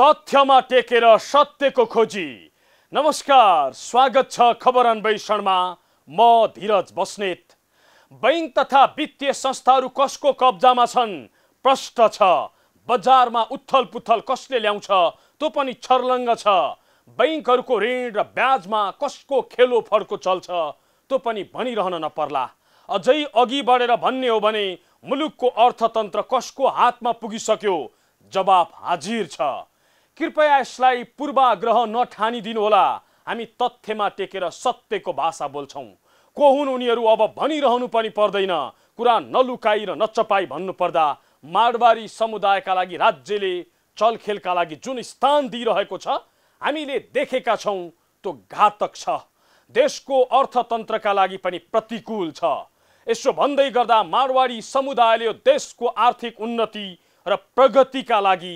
तथ्यमा टेकेर सत्यको खोजी। नमस्कार स्वागत छ खबर अन्वेषणमा म धीरज बस्नेत। बैङ्क तथा वित्तीय संस्थाहरू कसको कब्जामा छन्? प्रष्ट छ। बजारमा उथल पुथल कसले ल्याउँछ? त्यो पनि छर्लङ्ग छ। बैङ्कहरूको ऋण र ब्याजमा कसको खेलो फड्को चल्छ? त्यो पनि भनिरहन नपर्ला। अझै अघि बढेर भन्ने हो भने मुलुकको अर्थतन्त्र कसको हातमा पुगिसक्यो? जवाफ हाजिर छ। कृपया यसलाई पूर्वाग्रह नठानिदिनुहोला। हामी तथ्यमा टेकेर सत्यको भाषा बोल्छौँ। को हुन् उनीहरू अब भनिरहनु पनि पर्दैन। कुरा नलुकाई र नचपाई भन्नुपर्दा माडवारी समुदायका लागि राज्यले चलखेलका लागि जुन स्थान दिइरहेको छ हामीले देखेका छौँ त्यो घातक छ। देशको अर्थतन्त्रका लागि पनि प्रतिकूल छ। यसो भन्दै गर्दा माडवाडी समुदायले देशको आर्थिक उन्नति र प्रगतिका लागि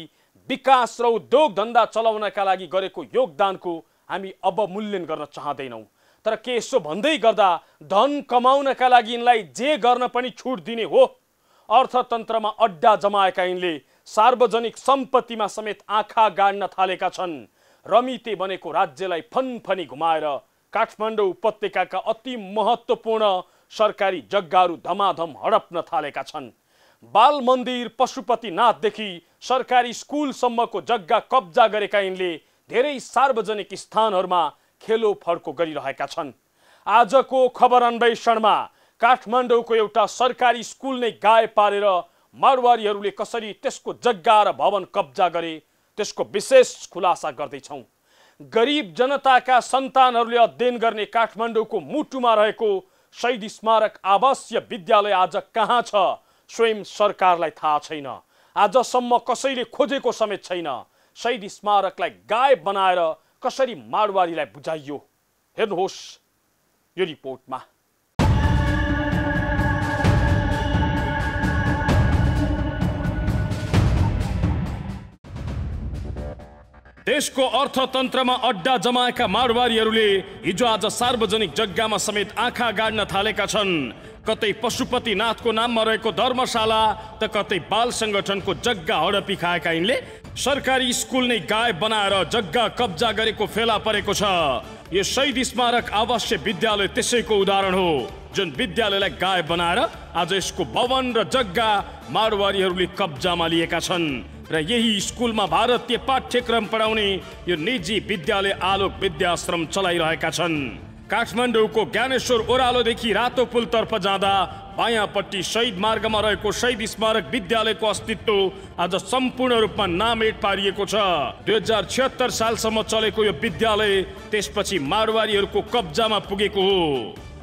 विकास र उद्योग धन्दा चलाउनका लागि गरेको योगदानको हामी अवमूल्यन गर्न चाहँदैनौँ। तर के यसो भन्दै गर्दा धन कमाउनका लागि यिनलाई जे गर्न पनि छुट दिने हो अर्थतन्त्रमा अड्डा जमाएका यिनले सार्वजनिक सम्पत्तिमा समेत आँखा गाड्न थालेका छन्। रमिते बनेको राज्यलाई फनफनी घुमाएर काठमाडौँ उपत्यकाका अति महत्त्वपूर्ण सरकारी जग्गाहरू धमाधम हडप्न थालेका छन्। बाल मन्दिर पशुपतिनाथदेखि सरकारी स्कुलसम्मको जग्गा कब्जा गरेका यिनले धेरै सार्वजनिक स्थानहरूमा खेलो फड्को गरिरहेका छन्। आजको खबर अन्वेषणमा काठमाडौँको एउटा सरकारी स्कुल नै गाय पारेर माडवारीहरूले कसरी त्यसको जग्गा र भवन कब्जा गरे त्यसको विशेष खुलासा गर्दैछौँ। गरिब जनताका सन्तानहरूले अध्ययन गर्ने काठमाडौँको मुटुमा रहेको शहीद स्मारक आवासीय विद्यालय आज कहाँ छ? स्वयं सरकारलाई थाहा छैन। आजसम्म कसैले खोजेको समेत छैन। शहीद स्मारकलाई गायब बनाएर कसरी माडवारीलाई बुझाइयो? हेर्नुहोस् यो रिपोर्टमा। देशको अर्थतन्त्रमा अड्डा जमाएका माडवारीहरूले हिजो आज सार्वजनिक जग्गामा समेत आँखा गाड्न थालेका छन्। कतै पशुपतिनाथको नाममा रहेको धर्मशाला त कतै बाल सङ्गठनको जग्गा हडपी खाएका यिनले सरकारी स्कुल नै गायब बनाएर जग्गा कब्जा गरेको फेला परेको छ। यो शहीद स्मारक आवासीय विद्यालय त्यसैको उदाहरण हो जुन विद्यालयलाई गायब बनाएर आज यसको भवन र जग्गा माडवारीहरूले कब्जामा लिएका छन् र यही स्कुलमा भारतीय पाठ्यक्रम पढाउने यो निजी विद्यालय आलोक विद्याश्रम चलाइरहेका छन्। काठमाडौँको ज्ञानेश्वर ओह्रालोदेखि रातो पुलतर्फ जाँदा बायाँपट्टि शहीद मार्गमा रहेको शहीद स्मारक विद्यालयको अस्तित्व आज सम्पूर्ण रूपमा नामेट पारिएको छ। दुई हजार छिहत्तर सालसम्म चलेको यो विद्यालय त्यसपछि माडवारीहरूको कब्जामा पुगेको हो।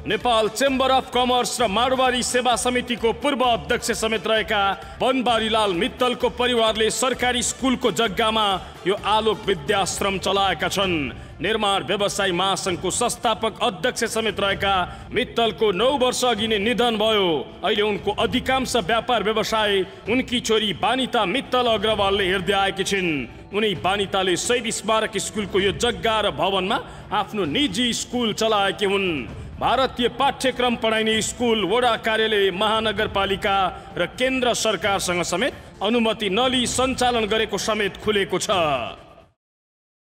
नेपाल चेम्बर अफ कमर्स र माडवारी सेवा समितिको पूर्व अध्यक्ष समेत रहेका बनबारीलाल मित्तलको परिवारले सरकारी स्कुलको जग्गामा यो आलोक विद्याश्रम चलाएका छन्। निर्माण व्यवसायी महासङ्घको संस्थापक अध्यक्ष समेत रहेका मित्तलको नौ वर्ष अघि नै निधन भयो। अहिले उनको अधिकांश व्यापार व्यवसाय उनकी छोरी बानिता मित्तल अग्रवालले हेर्दै आएकी छिन्। उनी बानिताले शहीद स्मारक स्कुलको यो जग्गा र भवनमा आफ्नो निजी स्कुल चलाएकी हुन्। भारतीय पाठ्यक्रम पढाइने स्कुल वडा कार्यालय महानगरपालिका र केन्द्र सरकारसँग समेत अनुमति नलिई सञ्चालन गरेको समेत खुलेको छ।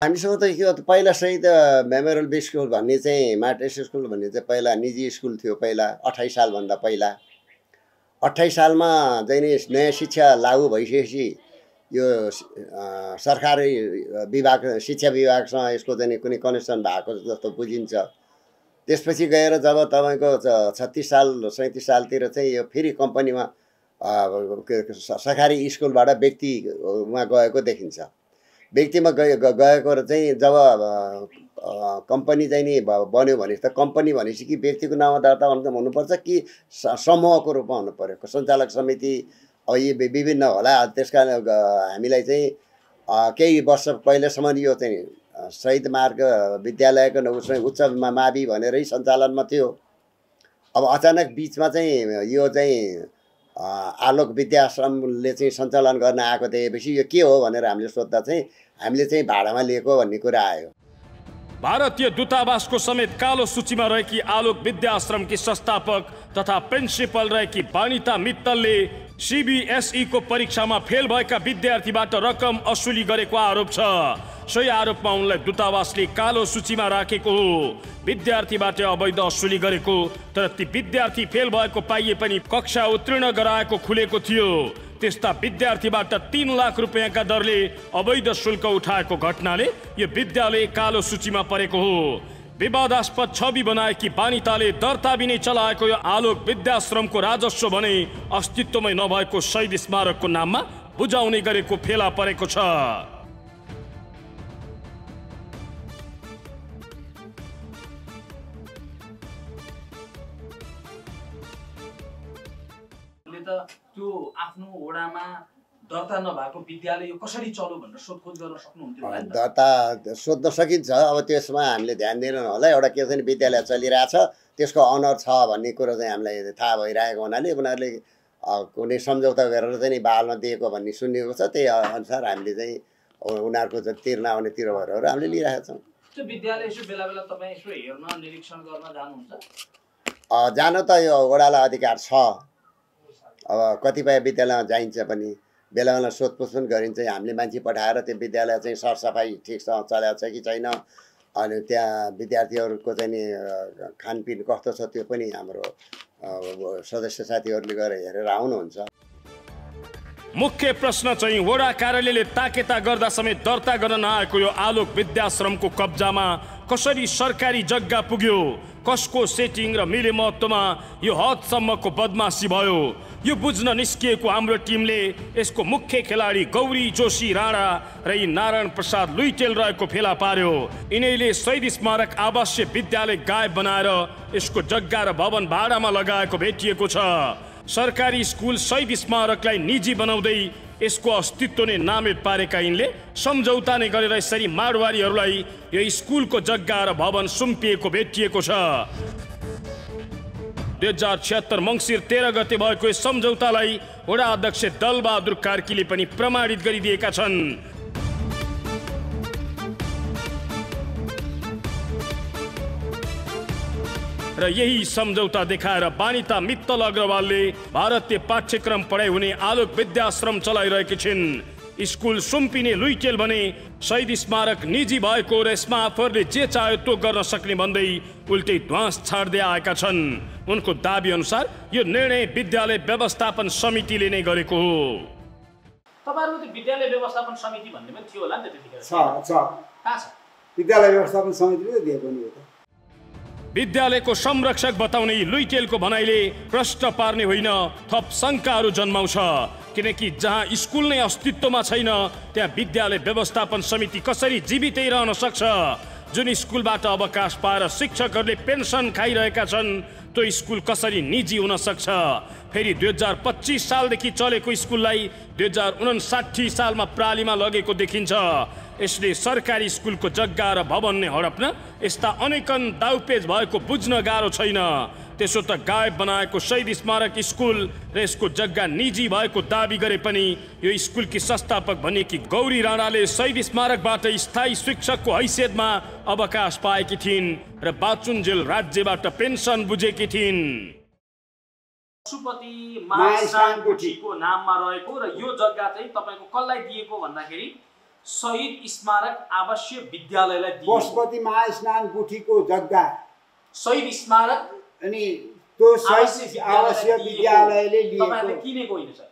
हामीसँग त यो पहिला सहित मेमोरियल बी स्कुल भन्ने चाहिँ मार्टेस स्कुल भन्ने चाहिँ पहिला निजी स्कुल थियो पहिला अठाइस सालभन्दा पहिला। अठाइस सालमा नि नयाँ शिक्षा लागु भइसकेपछि यो सरकारी विभाग शिक्षा विभागसँग यसको चाहिँ कुनै कनेक्सन भएको जस्तो बुझिन्छ। त्यसपछि गएर जब तपाईँको छत्तिस साल सैँतिस सालतिर चाहिँ यो फेरि कम्पनीमा सरकारी स्कुलबाट व्यक्तिमा गएको देखिन्छ। व्यक्तिमा गए गएको र चाहिँ जब कम्पनी चाहिँ नि बन्यो भने त कम्पनी भनेपछि कि व्यक्तिको नाममा दर्ता हुनुपर्छ कि समूहको रूपमा हुनु पऱ्यो सञ्चालक समिति अब यी विभिन्न होला। त्यसका हामीलाई चाहिँ केही वर्ष पहिलेसम्म यो चाहिँ शहीद मार्ग विद्यालयको उसमा उच्च मावि भनेरै सञ्चालनमा थियो। अब अचानक बिचमा चाहिँ यो चाहिँ आलोक विद्याश्रमले चाहिँ सञ्चालन गर्न आएको देखेपछि यो के हो भनेर हामीले सोद्धा चाहिँ हामीले चाहिँ भाडामा लिएको भन्ने कुरा आयो। भारतीय दूतावासको समेत कालो सूचीमा रहेकी आलोक विद्याश्रमकी संस्थापक तथा प्रिन्सिपल रहेकी बानिता मित्तलले सिबिएसईको परीक्षामा फेल भएका विद्यार्थीबाट रकम असुली गरेको आरोप छ। सोही आरोपमा उनलाई दूतावासले कालो सूचीमा राखेको हो। विद्यार्थीबाट अवैध असुली गरेको तर ती विद्यार्थी फेल भएको पाइए पनि कक्षा उत्तीर्ण गराएको खुलेको थियो। त्यस्ता विद्यार्थीबाट तिन लाख रुपियाँका दरले अवैध शुल्क उठाएको घटनाले यो विद्यालय कालो सूचीमा परेको हो। विवादास्पद छवि बनाएकी बानिताले दर्ता बिनै चलाएको यो आलोक विद्याश्रमको राजस्व भने अस्तित्वमै नभएको शहीद स्मारकको नाममा बुझाउने गरेको फेला परेको छ। त्यो आफ्नो दर्ता नभएको विद्यालय यो कसरी चल्यो भनेर सोधखोज गर्न सक्नुहुन्थ्यो। दर्ता सोध्न सकिन्छ। अब त्यसमा हामीले ध्यान दिनु होला। एउटा के चाहिँ विद्यालय चलिरहेछ। त्यसको अनर छ भन्ने कुरो चाहिँ हामीलाई थाहा भइरहेको हुनाले उनीहरूले कुनै सम्झौता गरेर चाहिँ नि बहालमा दिएको भन्ने सुनिएको छ। त्यही अनुसार हामीले चाहिँ उनीहरूको चाहिँ तिर्न आउने तिरबारहरू हामीले लिइरहेका छौँ। विद्यालय यसो बेला बेला तपाईँ यसो हेर्न निरीक्षण गर्न जानुहुन्छ? अ, जान त यो वडालाई अधिकार छ। अब कतिपय विद्यालयमा जाइन्छ पनि। बेला बेला सोधपुछ पनि गरिन्छ हामीले मान्छे पठाएर त्यो विद्यालय चाहिँ सरसफाइ ठिकसँग चलाएको छ कि छैन? अनि त्यहाँ विद्यार्थीहरूको चाहिँ नि खानपिन कस्तो छ त्यो पनि हाम्रो सदस्य साथीहरूले गएर हेरेर आउनुहुन्छ। मुख्य प्रश्न चाहिँ वडा कार्यालयले ताकेता गर्दा समेत दर्ता गर्न नआएको यो आलोक विद्याश्रमको कब्जामा कसरी सरकारी जग्गा पुग्यो? कसको सेटिङ र मिले महत्त्वमा यो हदसम्मको बदमासी भयो? यो बुझ्न निस्किएको हाम्रो टिमले यसको मुख्य खेलाडी गौरी जोशी राणा र यी नारायण प्रसाद लुइटेल रहेको फेला पार्यो। यिनैले शहीद स्मारक आवासीय विद्यालय गायब बनाएर यसको जग्गा र भवन भाडामा लगाएको भेटिएको छ। सरकारी स्कुल शहीद स्मारकलाई निजी बनाउँदै यसको अस्तित्व नै नामेट पारेका यिनले सम्झौता नै गरेर यसरी माडवारीहरूलाई यो स्कुलको जग्गा र भवन सुम्पिएको भेटिएको छ। दुई हजार छिहत्तर मङ्सिर तेह्र गते भएको यस सम्झौतालाई वडा अध्यक्ष दलबहादुर कार्कीले पनि प्रमाणित गरिदिएका छन्। र यही सम्झौता देखाएर बानिता मित्तल अग्रवालले भारतीय पाठ्यक्रम पढाइ हुने आलोक विद्याश्रम चलाइरहेकी छिन्। स्कुल सुम्पिने लुइटेल भने शहीद स्मारक निजी भएको र यसमा आफूहरूले जे चाह्यो त्यो गर्न सक्ने भन्दै उल्टै ध्वास छाड्दै आएका छन्। उनको दाबी अनुसार यो निर्णय विद्यालय व्यवस्थापन समितिले नै गरेको हो। तपाईँहरूको त्यो विद्यालय व्यवस्थापन समिति भन्ने पनि थियो होला नि त छ छ। विद्यालय व्यवस्थापन समितिले दिएको नि हो त। विद्यालयको संरक्षक बताउने लुइटेलको भनाइले प्रश्न पार्ने होइन थप शङ्काहरू जन्माउँछ। किनकि जहाँ स्कुल नै अस्तित्वमा छैन त्यहाँ विद्यालय व्यवस्थापन समिति कसरी जीवितै रहन सक्छ? जुन स्कुलबाट अवकाश पाएर शिक्षकहरूले पेन्सन खाइरहेका छन् त्यो स्कुल कसरी निजी हुन सक्छ? फेरि दुई हजार पच्चिस सालदेखि चलेको स्कुललाई दुई हजार उनासाठी सालमा प्रालीमा लगेको देखिन्छ। यसले सरकारी स्कुलको जग्गा र भवन नै हडप्न यस्ता अनेकन दाउपेज भएको बुझ्न गाह्रो छैन। त्यसो त गायब बनाएको शहीद स्मारक स्कुल र यसको जग्गा निजी भएको दावी गरे पनि यो स्कुलकी संस्थापक भनिएकी गौरी राणाले शहीद स्मारकबाट स्थायी शिक्षकको हैसियतमा अवकाश पाएकी थिइन् र बाचुन्जेल राज्यबाट पेन्सन बुझेकी थिइन्। पशुपति नाममा रहेको र यो जग्गा चाहिँ तपाईँको कसलाई दिएको भन्दाखेरि शहीद स्मारक आवासीय विद्यालयलाई पशुपति महास्नान गुठीको जग्गा। शहीद स्मारक अनि त्यो शहीद आवासीय विद्यालयले लिएको। किनेको होइन सर?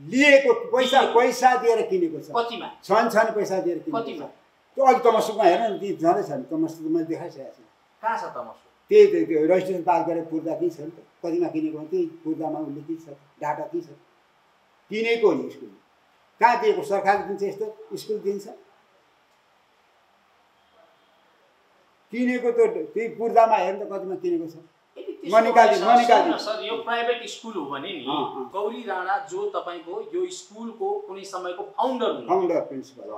लिएको पैसा। पैसा दिएर किनेको छ। कतिमा? छन् छन् पैसा दिएर किनेको? छ। त्यो अलिक तमसुकमा हेर न ती छँदैछ नि तमसुक मैले देखाइसकेको छु। कहाँ छ तमसु त्यही त्यही त्यो रजिस्ट्रेसन पास गरेर पुर्दा के छ नि त कतिमा किनेको हो त्यही पुर्दामा उसले के छ। डाटा के छ? किनेको हो नि स्कुल कहाँ दिएको सरकारले दिन्छ यस्तो? स्कुल दिन्छ। किनेको त त्यही पुर्दामा हेर्नु त कतिमा किनेको छ। सर यो प्राइभेट स्कुल हो भने नि। गौरी राणा जो तपाईँको यो स्कुलको कुनै समयको फाउन्डर फाउन्डर प्रिन्सिपल।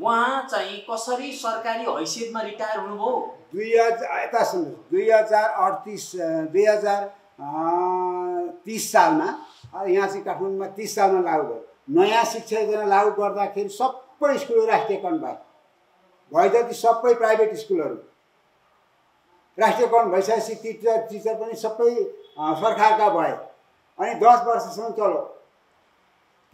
उहाँ चाहिँ कसरी सरकारी हैसियतमा रिटायर हुनुभयो? दुई हजार यता सुन्नुहोस् दुई हजार अडतिस दुई हजार तिस सालमा यहाँ चाहिँ काठमाडौँमा तिस सालमा लागु भयो। नयाँ शिक्षा योजना लागु गर्दाखेरि सबै स्कुलहरू राष्ट्रियकरण भयो। भयो जति सबै प्राइभेट स्कुलहरू। राष्ट्रियकरण भइसकेपछि टिचर टिचर पनि सबै सरकारका भए। अनि दस वर्षसम्म चलो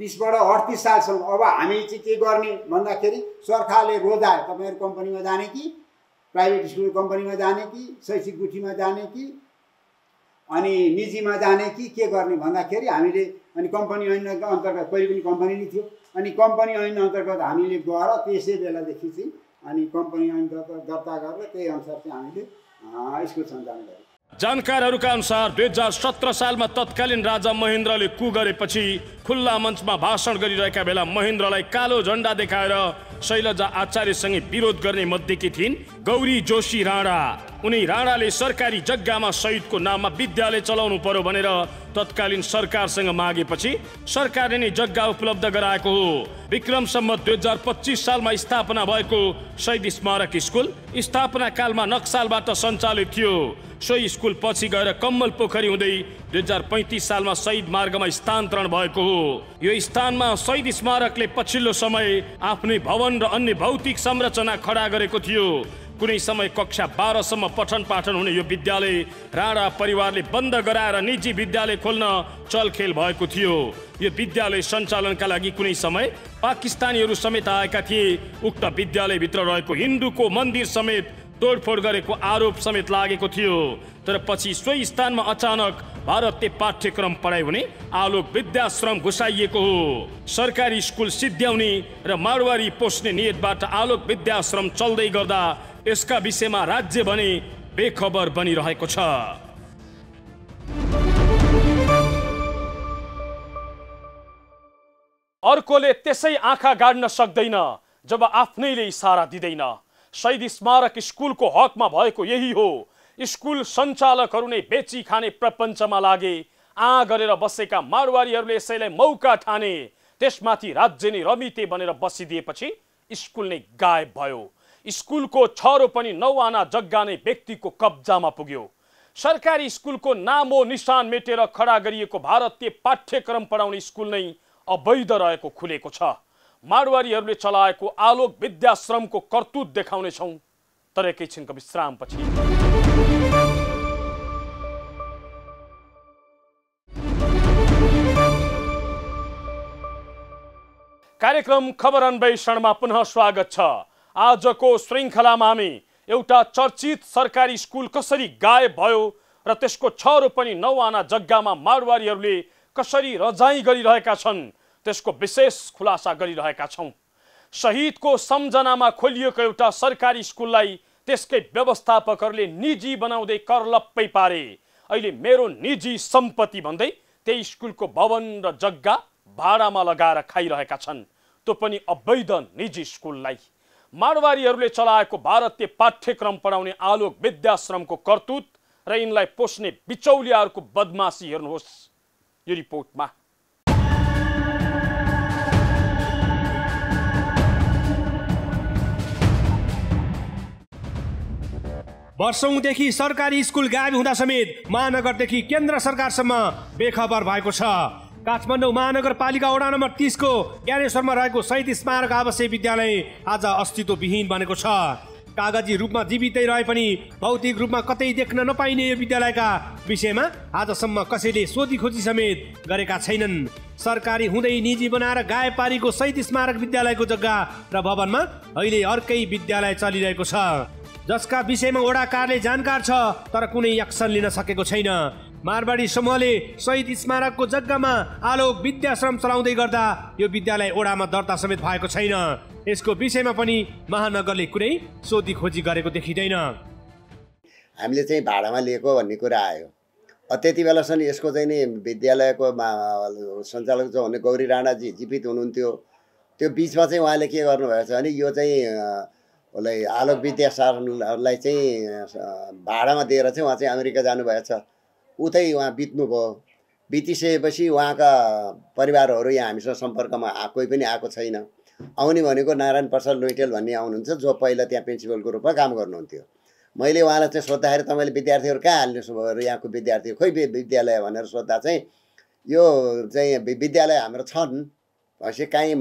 तिसबाट अडतिस सालसम्म। अब हामी चाहिँ के गर्ने भन्दाखेरि सरकारले रोजायो तपाईँहरू कम्पनीमा जाने कि प्राइभेट स्कुल कम्पनीमा जाने कि शैक्षिक गुठीमा जाने कि अनि निजीमा जाने कि के गर्ने भन्दाखेरि हामीले अनि कम्पनी ऐन अन्तर्गत पहिले पनि कम्पनी नै थियो। अनि कम्पनी ऐन अन्तर्गत हामीले गएर त्यसै बेलादेखि चाहिँ अनि कम्पनी ऐन दर्ता गरेर त्यही अनुसार चाहिँ हामीले स्कुल सञ्चालन गऱ्यौँ जानकारहरूका अनुसार दुई हजार सत्र सालमा तत्कालीन राजा महेन्द्रले कु गरेपछि खुल्ला मञ्चमा भाषण गरिरहेका बेला महेन्द्रलाई कालो झन्डा देखाएर शैलजा आचार्यसँगै विरोध गर्ने मध्येकी थिइन् गौरी जोशी राणा। उनी राणाले सरकारी जग्गामा शहीदको नाममा विद्यालय चलाउनु पर्यो भनेर तत्कालीन सरकारसँग मागेपछि सरकारले नै जग्गा उपलब्ध गराएको हो। विक्रम सम्मत दुई हजार पच्चिस सालमा स्थापना भएको शहीद स्मारक स्कुल स्थापना कालमा नक्सालबाट सञ्चालित थियो। सोही स्कुल पछि गएर कम्मल पोखरी हुँदै दुई हजार पैँतिस सालमा शहीद मार्गमा स्थानान्तरण भएको हो। यो स्थानमा शहीद स्मारकले पछिल्लो समय आफ्नै भवन र अन्य भौतिक संरचना खडा गरेको थियो। कुनै समय कक्षा बाह्रसम्म पठन पाठन हुने यो विद्यालय राणा परिवारले बन्द गराएर निजी विद्यालय खोल्न चलखेल भएको थियो। यो विद्यालय सञ्चालनका लागि कुनै समय पाकिस्तानीहरू समेत आएका थिए। उक्त विद्यालयभित्र रहेको हिन्दूको मन्दिर समेत तोडफोड गरेको आरोप समेत लागेको थियो। तर पछि सोही स्थानमा अचानक भारतीय पाठ्यक्रम पढाइ हुने आलोक विद्याश्रम घुसाइएको हो। सरकारी स्कुल सिद्ध्याउने र माडवारी पोस्ने नियतबाट आलोक विद्याश्रम चल्दै गर्दा यसका विषयमा राज्य भने बेखबर बनिरहेको छ। अर्कोले त्यसै आँखा गाड्न सक्दैन जब आफ्नैले इसारा दिँदैन। शहीद स्मारक स्कुलको हकमा भएको यही हो। स्कुल सञ्चालकहरू नै बेची खाने प्रपञ्चमा लागे आ गरेर बसेका माडवारीहरूले यसैलाई मौका ठाने। त्यसमाथि राज्य नै रमिते बनेर बसिदिएपछि स्कुल नै गायब भयो। स्कुलको छरो पनि नौ आना जग्गा नै व्यक्तिको कब्जामा पुग्यो। सरकारी स्कुलको नामो निशान मेटेर खडा गरिएको भारतीय पाठ्यक्रम पढाउने स्कुल नै अवैध रहेको खुलेको छ। माडवारीहरूले चलाएको आलोक विद्याश्रमको कर्तुत देखाउनेछौँ। तर एकैछिनको विश्रामपछि कार्यक्रम खबर अन्वेषणमा पुनः स्वागत छ। आजको श्रृङ्खलामा हामी एउटा चर्चित सरकारी स्कुल कसरी गायब भयो र त्यसको छरो पनि नौ आना जग्गामा माडवारीहरूले कसरी रजाई गरिरहेका छन् त्यसको विशेष खुलासा गरिरहेका छौँ। शहीदको सम्झनामा खोलिएको एउटा सरकारी स्कुललाई त्यसकै व्यवस्थापकहरूले निजी बनाउँदै करलप्पै पारे। अहिले मेरो निजी सम्पत्ति भन्दै त्यही स्कुलको भवन र जग्गा भाडामा लगाएर खाइरहेका छन्। त्यो पनि अवैध निजी स्कुललाई। माडवारीहरूले चलाएको भारतीय पाठ्यक्रम पढाउने आलोक विद्याश्रमको कर्तुत र यिनलाई पोस्ने बिचौलियाहरूको बदमासी हेर्नुहोस्। यो रिपोर्टमा। वर्षौंदेखि सरकारी स्कुल गायब हुँदा समेत महानगरदेखि केन्द्र सरकारसम्म बेखबर भएको छ। काठमाडौँ महानगरपालिका वडा नम्बर तिसको ज्ञानेश्वरमा रहेको शहीद स्मारक आवासीय विद्यालय आज अस्तित्वविहीन बनेको छ। कागजी रूपमा जीवितै रहे पनि भौतिक रूपमा कतै देख्न नपाइने यो विद्यालयका विषयमा आजसम्म कसैले सोधी खोजी समेत गरेका छैनन्। सरकारी हुँदै निजी बनाएर गायब पारीको शहीद स्मारक विद्यालयको जग्गा र भवनमा अहिले अर्कै विद्यालय चलिरहेको छ। जसका विषयमा वडा कार्यालय जानकार छ तर कुनै एक्सन लिन सकेको छैन। मारवाडी समूहले शहीद स्मारकको जग्गामा आलोक विद्याश्रम चलाउँदै गर्दा यो विद्यालय ओडामा दर्ता समेत भएको छैन। यसको विषयमा पनि महानगरले कुनै सोधी खोजी गरेको देखिँदैन। हामीले चाहिँ भाडामा लिएको भन्ने कुरा आयो। त्यति बेलासम्म यसको चाहिँ नि विद्यालयको सञ्चालक जो हुने गौरी राणाजी जीवित हुनुहुन्थ्यो त्यो बिचमा चाहिँ उहाँले के गर्नुभएछ भने यो चाहिँ उसलाई आलोक विद्यासारलाई चाहिँ भाडामा दिएर चाहिँ उहाँ चाहिँ अमेरिका जानुभएछ उतै उहाँ बित्नुभयो। बितिसकेपछि उहाँका परिवारहरू यहाँ हामीसँग सम्पर्कमा आ कोही पनि आएको छैन। आउने भनेको नारायण प्रसाद लोइटेल भन्ने आउनुहुन्छ जो पहिला त्यहाँ प्रिन्सिपलको रूपमा काम गर्नुहुन्थ्यो। मैले उहाँलाई चाहिँ सोद्धाखेरि तपाईँले विद्यार्थीहरू कहाँ हाल्नुहोस् भयो यहाँको विद्यार्थी खोइ विद्यालय भनेर सोद्धा चाहिँ यो चाहिँ विद्यालय हाम्रो छन्। भनेपछि काहीँ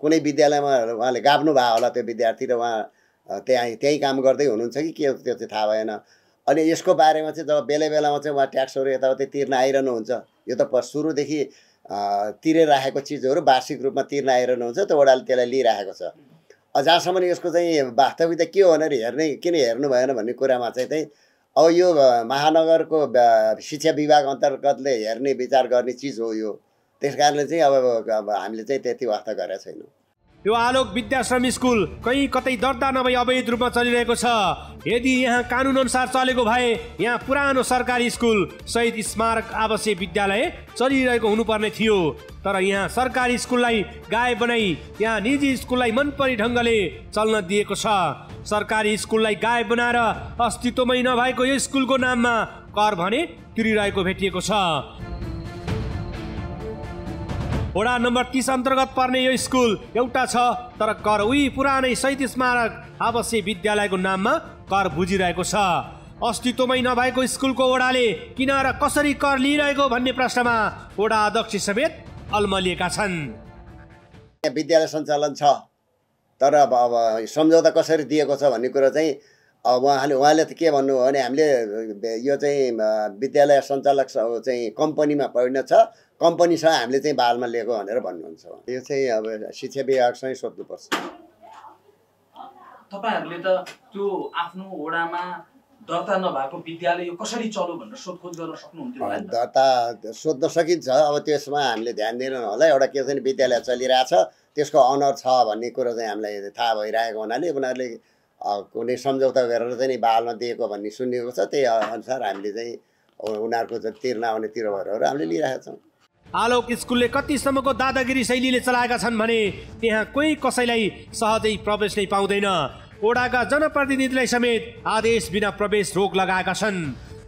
कुनै विद्यालयमा उहाँले गाप्नु भयो होला त्यो विद्यार्थी र उहाँ त्यहाँ त्यहीँ काम गर्दै हुनुहुन्छ कि के त्यो चाहिँ थाहा भएन। अनि यसको बारेमा चाहिँ जब बेला बेलामा चाहिँ उहाँ ट्याक्सहरू यताउति तिर्न आइरहनुहुन्छ यो त सुरुदेखि तिरेराखेको चिजहरू वार्षिक रूपमा तिर्न आइरहनु हुन्छ त वडाले त्यसलाई लिइराखेको छ। जहाँसम्म यसको चाहिँ वास्तविकता के हो भनेर हेर्ने किन हेर्नु भएन भन्ने कुरामा चाहिँ चाहिँ अब यो महानगरको शिक्षा विभाग अन्तर्गतले हेर्ने विचार गर्ने चिज हो यो। त्यस कारणले चाहिँ अब अब हामीले चाहिँ त्यति वास्ता गरेका छैनौँ। यो आलोक विद्याश्रम स्कुल कहीँ कतै दर्ता नभई अवैध रूपमा चलिरहेको छ। यदि यहाँ कानुन अनुसार चलेको भए यहाँ पुरानो सरकारी स्कुल शहीद स्मारक आवासीय विद्यालय चलिरहेको हुनुपर्ने थियो। तर यहाँ सरकारी स्कुललाई गाय बनाई यहाँ निजी स्कुललाई मनपरी ढङ्गले चल्न दिएको छ। सरकारी स्कुललाई गाय बनाएर अस्तित्वमै नभएको यो स्कुलको नाममा कर भने तिरिरहेको भेटिएको छ। वडा नम्बर तिस अन्तर्गत पर्ने यो स्कुल एउटा छ तर कर उही पुरानै शहीद स्मारक आवासीय विद्यालयको नाममा कर बुझिरहेको छ। अस्तित्वमै नभएको स्कुलको वडाले किन र कसरी कर लिइरहेको भन्ने प्रश्नमा वडा अध्यक्ष समेत अल्मलिएका छन्। विद्यालय सञ्चालन छ तर अब सम्झौता कसरी दिएको छ भन्ने कुरा चाहिँ उहाँले उहाँले त के भन्नुभयो भने हामीले यो चाहिँ विद्यालय सञ्चालक चाहिँ कम्पनीमा परिणत छ। कम्पनीसँग हामीले चाहिँ बालमा लिएको भनेर भन्नुहुन्छ यो चाहिँ अब शिक्षा विभागसँगै सोध्नुपर्छ। तपाईँहरूले त त्यो आफ्नो वडामा दर्ता नभएको विद्यालय यो कसरी चल्यो भनेर सोधखोज गर्न सक्नुहुन्थ्यो। दर्ता सोध्न सकिन्छ। अब त्यसमा हामीले ध्यान दिनु होला। एउटा के चाहिँ विद्यालय चलिरहेछ। त्यसको अनर छ भन्ने कुरो चाहिँ हामीलाई थाहा भइरहेको हुनाले उनीहरूले कुनै सम्झौता गरेर चाहिँ नि बालमा दिएको भन्ने सुनिएको छ त्यही अनुसार हामीले चाहिँ उनीहरूको तिर्न आउने तिरबारहरू हामीले लिइरहेका छौँ। आलोक स्कुलले कतिसम्मको दादागिरी शैलीले चलाएका छन् भने त्यहाँ कोही कसैलाई सहजै प्रवेश नै पाउँदैन। ओडाका जनप्रतिनिधिलाई समेत आदेश बिना प्रवेश रोक लगाएका छन्।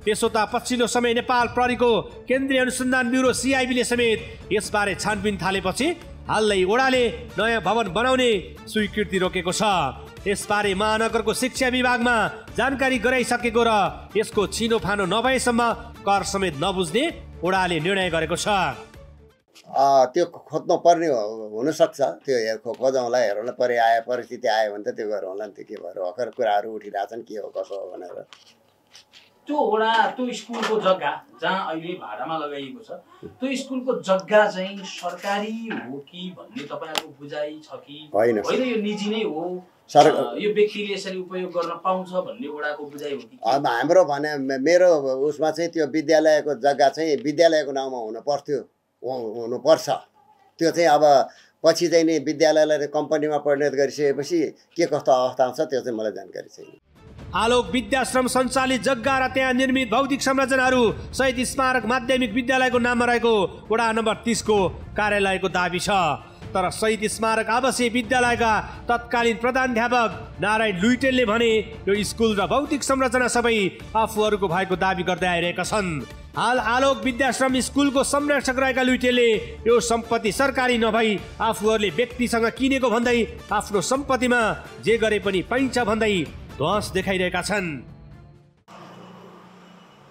त्यसो त पछिल्लो समय नेपाल प्रहरीको केन्द्रीय अनुसन्धान ब्युरो सिआइबीले समेत यसबारे छानबिन थालेपछि हालै ओडाले नयाँ भवन बनाउने स्वीकृति रोकेको छ। यसबारे महानगरको शिक्षा विभागमा जानकारी गराइसकेको र यसको छिनोफानो नभएसम्म कर समेत नबुझ्ने ओडाले निर्णय गरेको छ। अ, त्यो खोज्नु पर्ने हुनसक्छ। त्यो खोजौँला हेरौँला परे आयो परिस्थिति आयो भने त त्यो गरौँला नि त्यो के भएर भर्खर कुराहरू उठिरहेछन् के हो कसो हो भनेर। त्यो वडा त्यो स्कुलको जग्गा जहाँ अहिले भाडामा लगाइएको छ त्यो स्कुलको जग्गा चाहिँ सरकारी हो कि भन्ने तपाईँहरूको बुझाइ छ कि? होइन। होइन यो निजी नै हो। यो व्यक्तिले यसरी उपयोग गर्न पाउँछ भन्ने वडाको बुझाइ हो? अब हाम्रो भने मेरो उसमा चाहिँ त्यो विद्यालयको जग्गा चाहिँ विद्यालयको नाउँमा हुनु पर्थ्यो हुनुपर्छ। त्यो चाहिँ अब पछि चाहिँ नि विद्यालयलाई कम्पनीमा परिणत गरिसकेपछि के कस्तो अवस्था आउँछ त्यो चाहिँ मलाई जानकारी छैन। आलोक विद्याश्रम सञ्चालित जग्गा र त्यहाँ निर्मित भौतिक संरचनाहरू सहित स्मारक माध्यमिक विद्यालयको नाममा रहेको वडा नम्बर तिसको कार्यालयको दावी छ। तर शहीद स्मारक आवासीय विद्यालयका तत्कालीन प्रधानध्यापक नारायण लुइटेलले भने यो स्कुल र भौतिक संरचना सबै आफूहरूको भएको दावी गर्दै आइरहेका छन्। हाल आलोक विद्याश्रम स्कुलको संरक्षक रहेका लुइटेलले यो सम्पत्ति सरकारी नभई आफूहरूले व्यक्तिसँग किनेको भन्दै आफ्नो सम्पत्तिमा जे गरे पनि पाइन्छ भन्दै ध्वस देखाइरहेका छन्।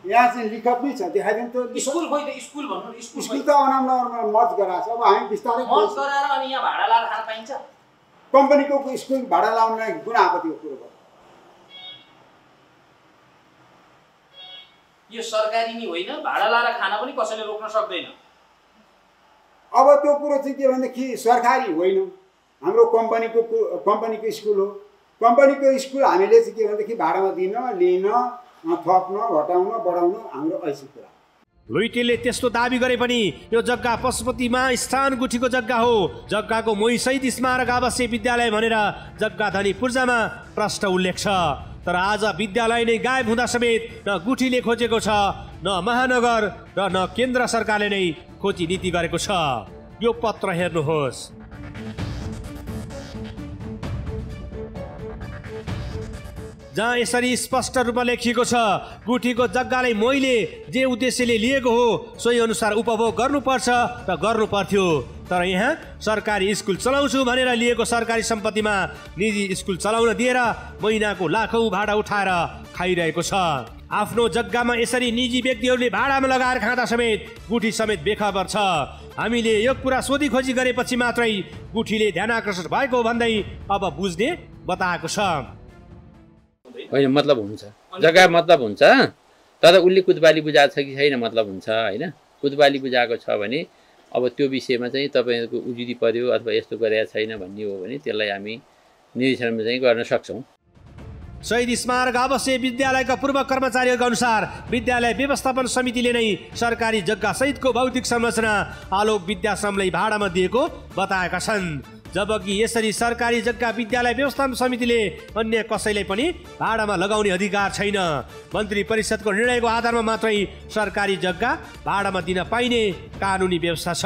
यहाँ चाहिँ लिखत नै छ देखाइदिनु त्यो स्कुल खोइ त स्कुल भन्नु स्कुल। त अनाममा मज गराएको छ। अब हामी बिस्तारै मत गराएर अनि यहाँ भाडा लाएर खान पाइन्छ। कम्पनीको स्कुल भाडा लाउनलाई कुन आपत्तिको कुरो भयो? यो सरकारी नै होइन भाडा लाएर खान पनि कसैले रोक्न सक्दैन। अब त्यो कुरो चाहिँ के भनेदेखि सरकारी होइन। हाम्रो कम्पनीको कम्पनीको स्कुल हो। कम्पनीको स्कुल हामीले चाहिँ के भनेदेखि भाडामा दिन लिन थप्न घटाउन बढाउन हाम्रो ऐसी कुरा। लुइटेलले त्यस्तो दावी गरे पनि यो जग्गा पशुपतिमा स्थान गुठीको जग्गा हो। जग्गाको मोही सहित स्मारक आवासीय विद्यालय भनेर जग्गा धनी पूर्जामा प्रष्ट उल्लेख छ। तर आज विद्यालय नै गायब हुँदा समेत न गुठीले खोजेको छ न महानगर र न केन्द्र सरकारले नै खोजी नीति गरेको छ। यो पत्र हेर्नुहोस्। जहाँ यसरी स्पष्ट रूपमा लेखिएको छ गुठीको जग्गालाई मैले जे उद्देश्यले लिएको हो सोही अनुसार उपभोग गर्नुपर्छ र गर्नु पर्थ्यो तर यहाँ सरकारी स्कुल चलाउँछु भनेर लिएको सरकारी सम्पत्तिमा निजी स्कुल चलाउन दिएर महिनाको लाखौँ भाडा उठाएर खाइरहेको छ। आफ्नो जग्गामा यसरी निजी व्यक्तिहरूले भाडामा लगाएर खाँदा समेत गुठी समेत बेखबर छ। हामीले यो कुरा सोधी खोजी गरेपछि मात्रै गुठीले ध्यान आकर्षण भएको भन्दै अब बुझ्ने बताएको छ। होइन मतलब हुन्छ। जग्गा मतलब हुन्छ तर उसले कुदबाली बुझाएको छ कि छैन मतलब हुन्छ होइन। कुदबाली बुझाएको छ भने अब त्यो विषयमा चाहिँ तपाईँहरूको उजुरी पर्यो अथवा यस्तो गरेका छैन भन्ने हो भने त्यसलाई हामी निरीक्षणमा चाहिँ गर्न सक्छौँ। शहीद स्मारक आवासीय विद्यालयका पूर्व कर्मचारीहरूको अनुसार विद्यालय व्यवस्थापन समितिले नै सरकारी जग्गा सहितको भौतिक संरचना आलोक विद्याश्रमलाई भाडामा दिएको बताएका छन्। जबकि यसरी सरकारी जग्गा विद्यालय व्यवस्थापन समितिले अन्य कसैलाई पनि भाडामा लगाउने अधिकार छैन। मन्त्री परिषदको निर्णयको आधारमा मात्रै सरकारी जग्गा भाडामा दिन पाइने कानुनी व्यवस्था छ।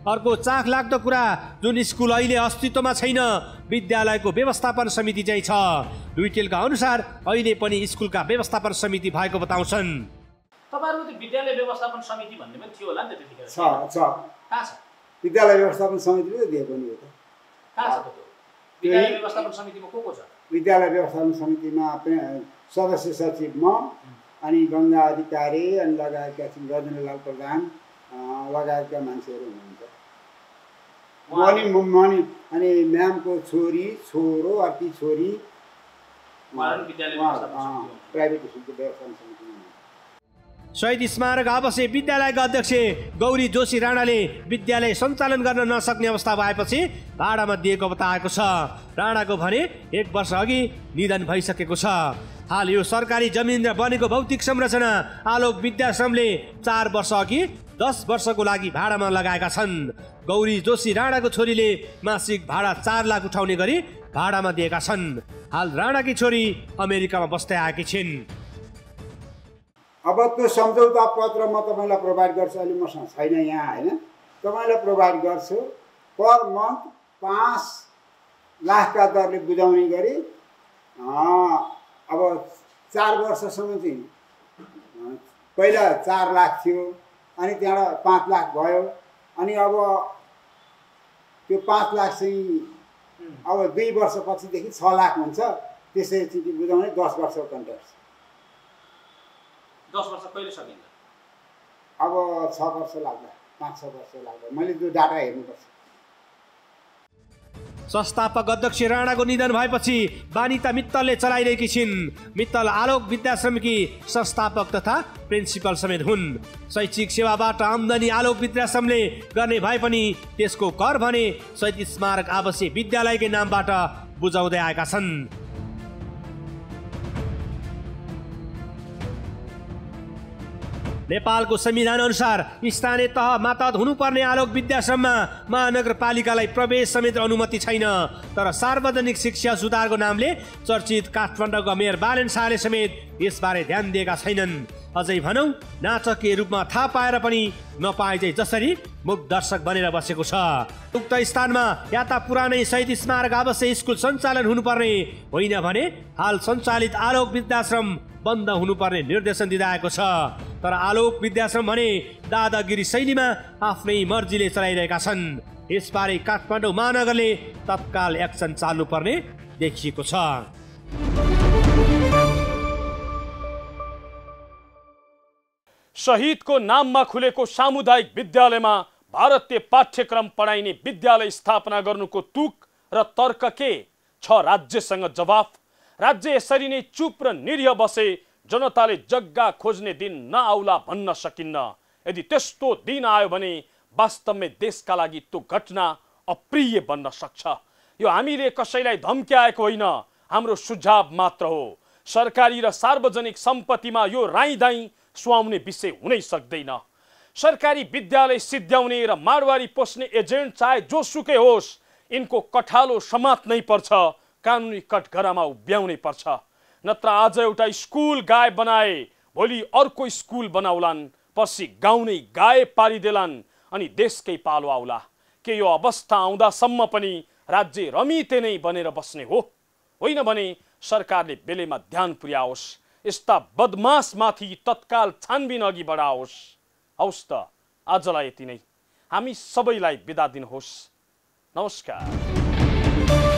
अर्को चाख लाग्दो कुरा जुन स्कुल अहिले अस्तित्वमा छैन विद्यालयको व्यवस्थापन समिति चाहिँ छ। लुइटेलका अनुसार अहिले पनि स्कुलका व्यवस्थापन समिति भएको बताउँछन्। तपाईँहरूको त्यो विद्यालय व्यवस्थापन समिति भन्ने पनि थियो होला नि त त्यतिखेर। छ छ? विद्यालय व्यवस्थापन समितिले त दिएको नि हो त। विद्यालय व्यवस्थापन समितिमा को को छ विद्यालय व्यवस्थापन समितिमा पे- सदस्य सचिव म अनि गङ्गा अधिकारी अनि लगायतका चाहिँ रजेन्द्रलाल प्रधान लगायतका मान्छेहरू हुनुहुन्छ अनि अनि अनि म्यामको छोरी छोरो अर्की छोरी। प्राइभेट स्कुलको व्यवस्थापन हुनुहुन्छ। शहीद स्मारक आवासीय विद्यालयका अध्यक्ष गौरी जोशी राणाले विद्यालय सञ्चालन गर्न नसक्ने अवस्था भएपछि भाडामा दिएको बताएको छ। राणाको भने एक वर्ष अघि निधन भइसकेको छ। हाल यो सरकारी जमिन र बनेको भौतिक संरचना आलोक विद्याश्रमले चार वर्ष अघि दस वर्षको लागि भाडामा लगाएका छन्। गौरी जोशी राणाको छोरीले मासिक भाडा चार लाख उठाउने गरी भाडामा दिएका छन्। हाल राणाकी छोरी अमेरिकामा बस्दै आएकी छिन्। अब त्यो सम्झौता पत्र म तपाईँलाई प्रोभाइड गर्छु अहिले मसँग छैन यहाँ होइन? तपाईँलाई प्रोभाइड गर्छु पर मन्थ पाँच लाखका दरले बुझाउने गरी अब चार वर्षसम्म चाहिँ पहिला चार लाख थियो अनि त्यहाँबाट पाँच लाख भयो अनि अब त्यो पाँच लाख चाहिँ अब दुई वर्षपछिदेखि छ लाख हुन्छ त्यसरी चाहिँ बुझाउने दस वर्षको कन्ट्याक्ट छ दस वर्ष कहिले सकिन्छ? अब छ वर्ष लाग्ला पाँच छ वर्ष लाग्ला। मैले त्यो डाटा हेर्नुपर्छ। संस्थापक अध्यक्ष राणाको निधन भएपछि बानिता मित्तलले चलाइरहेकी छिन्। मित्तल आलोक विद्याश्रमकी संस्थापक तथा प्रिन्सिपल समेत हुन्। शैक्षिक सेवाबाट आम्दानी आलोक विद्याश्रमले गर्ने भए पनि त्यसको कर भने शहीद स्मारक आवासीय विद्यालयकै नामबाट बुझाउँदै आएका छन्। नेपालको संविधान अनुसार स्थानीय तह मातहत हुनुपर्ने आलोक विद्याश्रममा महानगरपालिकालाई प्रवेश समेत अनुमति छैन। तर सार्वजनिक शिक्षा सुधारको नामले चर्चित काठमाडौँका मेयर बालेन शाहले समेत यसबारे ध्यान दिएका छैनन्। अझै भनौँ नाटकीय रूपमा थाहा पाएर पनि नपाए चाहिँ जसरी मुख दर्शक बनेर बसेको छ। उक्त स्थानमा या त पुरानै शहीद स्मारक आवासीय स्कुल सञ्चालन हुनुपर्ने होइन भने हाल सञ्चालित आलोक विद्याश्रम बन्द हुनुपर्ने निर्देशन दिँदाएको छ। तर आलोक विद्याश्रम भने दादागिरी शैलीमा आफ्नै मर्जीले चलाइरहेका छन्। यसबारे काठमाडौँ महानगरले तत्काल एक्सन चाल्नुपर्ने देखिएको छ। शहीदको नाममा खुलेको सामुदायिक विद्यालयमा भारतीय पाठ्यक्रम पढाइने विद्यालय स्थापना गर्नुको तुक र तर्क के? छ राज्यसँग जवाफ। राज्य यसरी नै चुप र निरीह बसे जनताले जग्गा खोज्ने दिन नआउला भन्न सकिन्न। यदि त्यस्तो दिन आयो भने वास्तवमै देशका लागि त्यो घटना अप्रिय बन्न सक्छ। यो हामीले कसैलाई धम्क्याएको होइन हाम्रो सुझाव मात्र हो। सरकारी र सार्वजनिक सम्पत्तिमा यो राईदाई सुहाउने विषय हुनै सक्दैन। सरकारी विद्यालय सिद्ध्याउने र माडवारी पोस्ने एजेन्ट चाहे जोसुकै होस् यिनको कठालो समात्नै पर्छ। कानुनी कठघरामा उभ्याउनै पर्छ। नत्र आज एउटा स्कुल गाय बनाए भोलि अर्को स्कुल बनाउलान् पर्सि गाउँ नै गाए पारिदेलान् अनि देशकै पालो आउला के यो अवस्था आउँदासम्म पनि राज्य रमिते नै बनेर बस्ने हो? होइन भने सरकारले बेलैमा ध्यान पुर्याओस् यस्ता बदमासमाथि तत्काल छानबिन अघि बढाओस्। हौस् त आजलाई यति नै। हामी सबैलाई बिदा दिनुहोस्। नमस्कार।